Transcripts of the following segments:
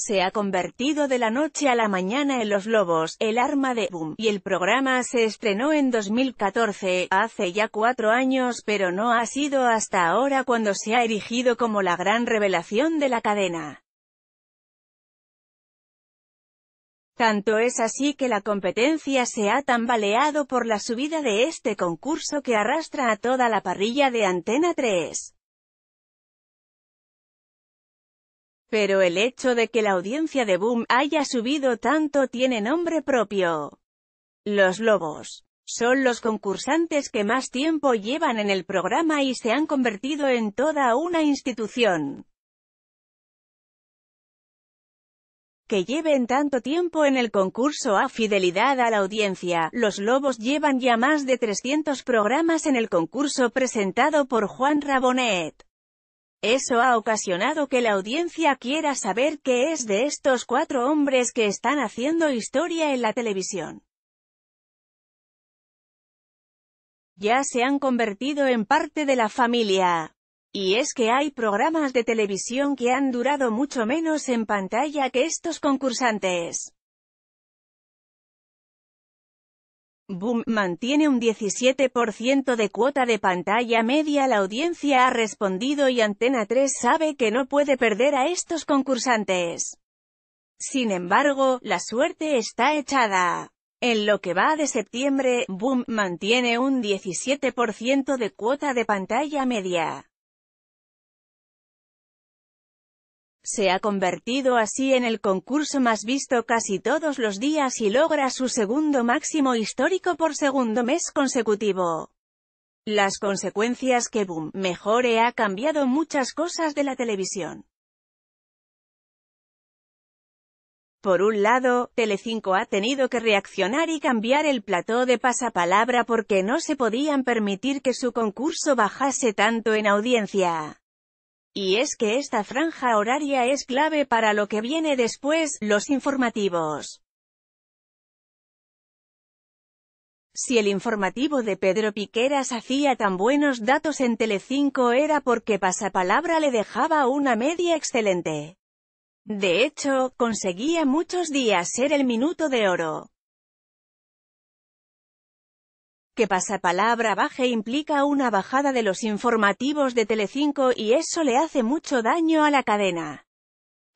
se ha convertido de la noche a la mañana en Los Lobos, el arma de Boom, y el programa se estrenó en 2014, hace ya cuatro años, pero no ha sido hasta ahora cuando se ha erigido como la gran revelación de la cadena. Tanto es así que la competencia se ha tambaleado por la subida de este concurso que arrastra a toda la parrilla de Antena 3. Pero el hecho de que la audiencia de Boom haya subido tanto tiene nombre propio. Los Lobos. Son los concursantes que más tiempo llevan en el programa y se han convertido en toda una institución. Que lleven tanto tiempo en el concurso a fidelidad a la audiencia, los Lobos llevan ya más de 300 programas en el concurso presentado por Juan Rabonet. Eso ha ocasionado que la audiencia quiera saber qué es de estos cuatro hombres que están haciendo historia en la televisión. Ya se han convertido en parte de la familia. Y es que hay programas de televisión que han durado mucho menos en pantalla que estos concursantes. Boom mantiene un 17% de cuota de pantalla media la audiencia ha respondido y Antena 3 sabe que no puede perder a estos concursantes. Sin embargo, la suerte está echada. En lo que va de septiembre, Boom mantiene un 17% de cuota de pantalla media. Se ha convertido así en el concurso más visto casi todos los días y logra su segundo máximo histórico por segundo mes consecutivo. Las consecuencias que Boom mejore ha cambiado muchas cosas de la televisión. Por un lado, Telecinco ha tenido que reaccionar y cambiar el plató de pasapalabra porque no se podían permitir que su concurso bajase tanto en audiencia. Y es que esta franja horaria es clave para lo que viene después, los informativos. Si el informativo de Pedro Piqueras hacía tan buenos datos en Telecinco era porque Pasapalabra le dejaba una media excelente. De hecho, conseguía muchos días ser el minuto de oro que pasapalabra baje implica una bajada de los informativos de Telecinco y eso le hace mucho daño a la cadena.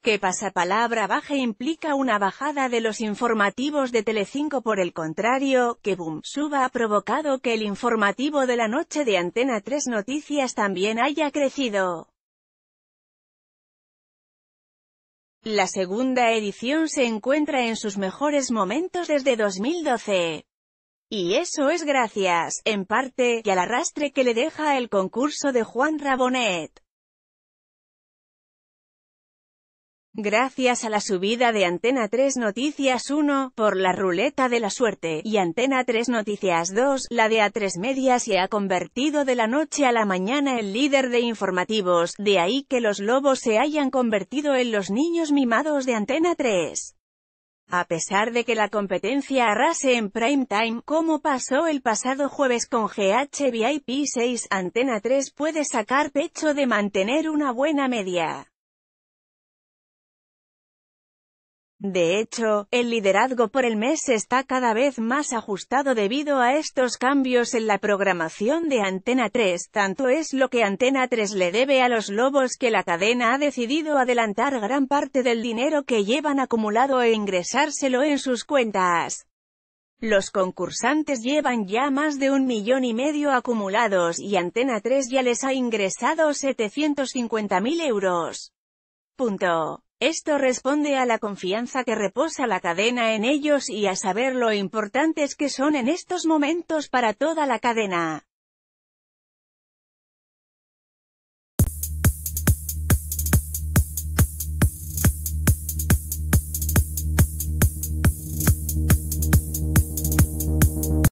Que pasapalabra baje implica una bajada de los informativos de Telecinco por el contrario, que Boom suba ha provocado que el informativo de la noche de Antena 3 Noticias también haya crecido. La segunda edición se encuentra en sus mejores momentos desde 2012. Y eso es gracias, en parte, y al arrastre que le deja el concurso de Juan Rabonet. Gracias a la subida de Antena 3 Noticias 1, por la ruleta de la suerte, y Antena 3 Noticias 2, la de A3 Media se ha convertido de la noche a la mañana el líder de informativos, de ahí que los lobos se hayan convertido en los niños mimados de Antena 3. A pesar de que la competencia arrase en prime time, como pasó el pasado jueves con GH 6, Antena 3 puede sacar pecho de mantener una buena media. De hecho, el liderazgo por el mes está cada vez más ajustado debido a estos cambios en la programación de Antena 3, tanto es lo que Antena 3 le debe a los lobos que la cadena ha decidido adelantar gran parte del dinero que llevan acumulado e ingresárselo en sus cuentas. Los concursantes llevan ya más de un millón y medio acumulados y Antena 3 ya les ha ingresado 750.000 euros. Punto. Esto responde a la confianza que reposa la cadena en ellos y a saber lo importantes que son en estos momentos para toda la cadena.